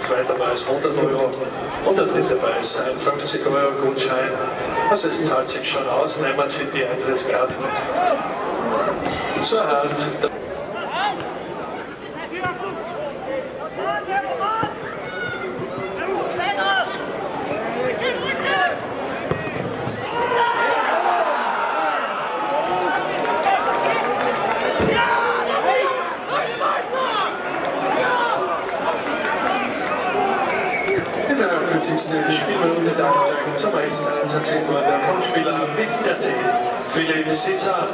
Der zweite Preis 100 Euro und der dritte Preis ein 50 Euro Gutschein. Also es zahlt sich schon aus, nehmen Sie die Eintrittskarten zur Hand. Der 43. Spielminute der Ansage zum 1 erzielt wurde vom Spieler mit der 10, Philipp Sitzer.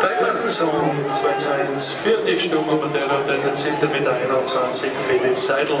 Dreifachzone 2 zu 1 für die Sturmamateure, der erzielte mit 21 Philipp Seidel.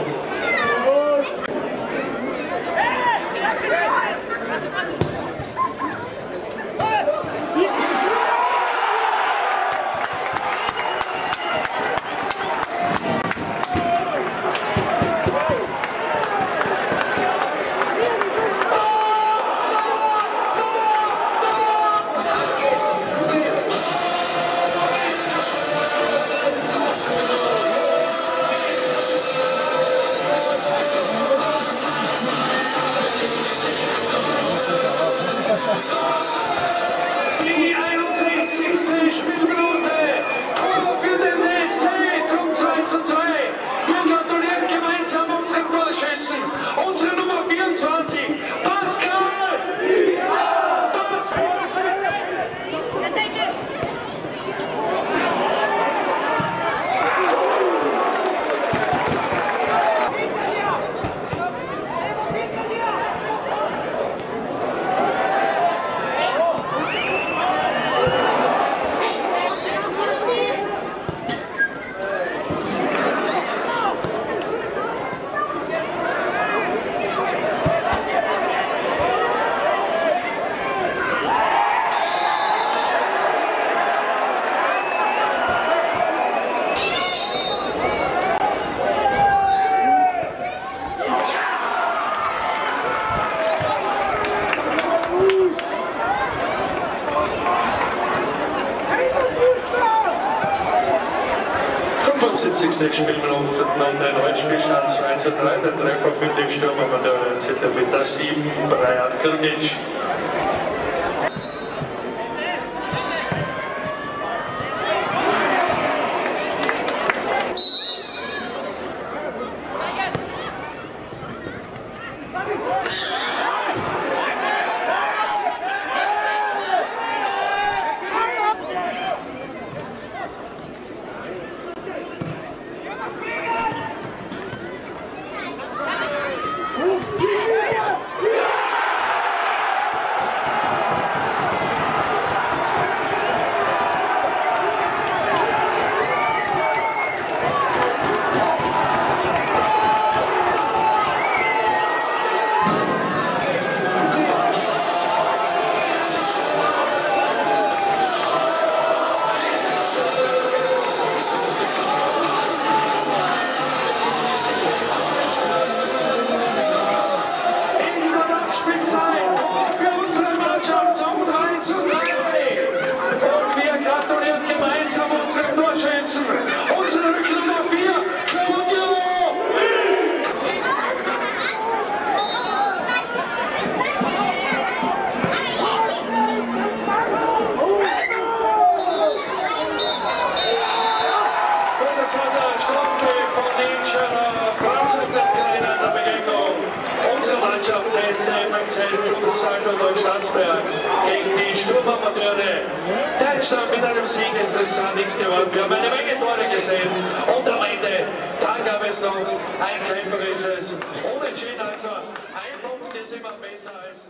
Spiel offen und neuen Spielstand 2 zu 3. Der Treffer für den Stürmer war der ZTB mit der 7, Brian Kirgic. Thank Deutschland mit einem Sieg ist es nichts geworden. Wir haben eine Menge Tore gesehen und am Ende, dann gab es noch ein kämpferisches Unentschieden. Also ein Punkt ist immer besser als...